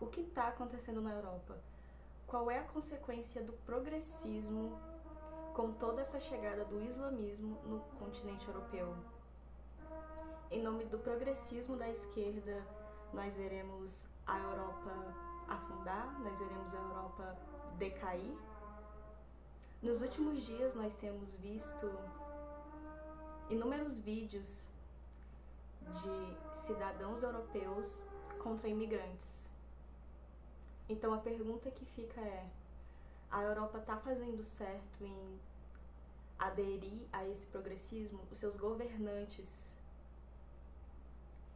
O que está acontecendo na Europa? Qual é a consequência do progressismo com toda essa chegada do islamismo no continente europeu? Em nome do progressismo da esquerda, nós veremos a Europa afundar, nós veremos a Europa decair. Nos últimos dias, nós temos visto inúmeros vídeos de cidadãos europeus contra imigrantes. Então a pergunta que fica é: a Europa está fazendo certo em aderir a esse progressismo? Os seus governantes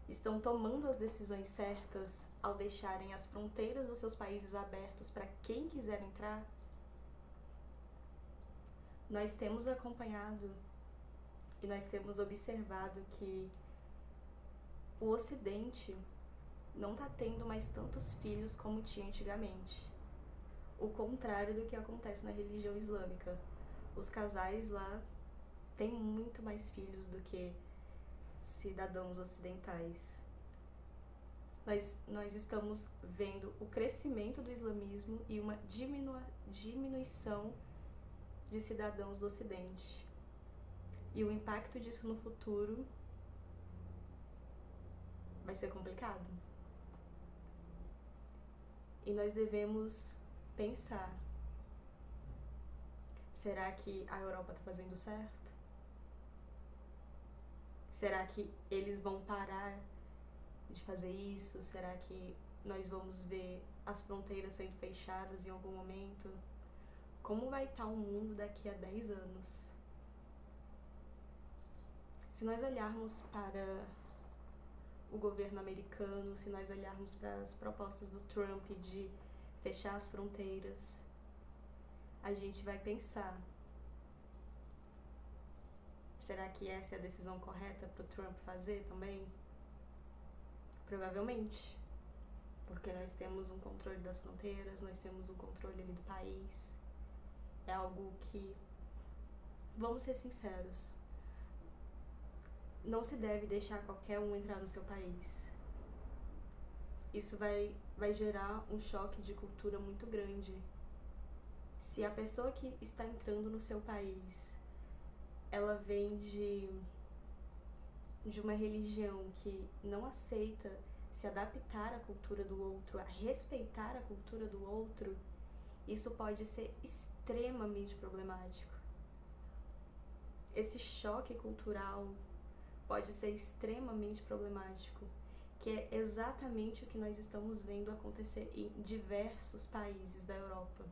estão tomando as decisões certas ao deixarem as fronteiras dos seus países abertos para quem quiser entrar? Nós temos acompanhado e nós temos observado que o Ocidente não está tendo mais tantos filhos como tinha antigamente. O contrário do que acontece na religião islâmica. Os casais lá têm muito mais filhos do que cidadãos ocidentais. Nós, nós estamos vendo o crescimento do islamismo e uma diminuição de cidadãos do Ocidente. E o impacto disso no futuro vai ser complicado. E nós devemos pensar: será que a Europa está fazendo certo? Será que eles vão parar de fazer isso? Será que nós vamos ver as fronteiras sendo fechadas em algum momento? Como vai estar o mundo daqui a 10 anos? Se nós olharmos para o governo americano, se nós olharmos para as propostas do Trump de fechar as fronteiras, a gente vai pensar: será que essa é a decisão correta para o Trump fazer também? Provavelmente, porque nós temos um controle das fronteiras, nós temos um controle ali do país. É algo que, vamos ser sinceros, não se deve deixar qualquer um entrar no seu país. Isso vai, vai gerar um choque de cultura muito grande. Se a pessoa que está entrando no seu país, ela vem de, de uma religião que não aceita se adaptar à cultura do outro, a respeitar a cultura do outro, isso pode ser extremamente problemático. Esse choque cultural pode ser extremamente problemático, que é exatamente o que nós estamos vendo acontecer em diversos países da Europa.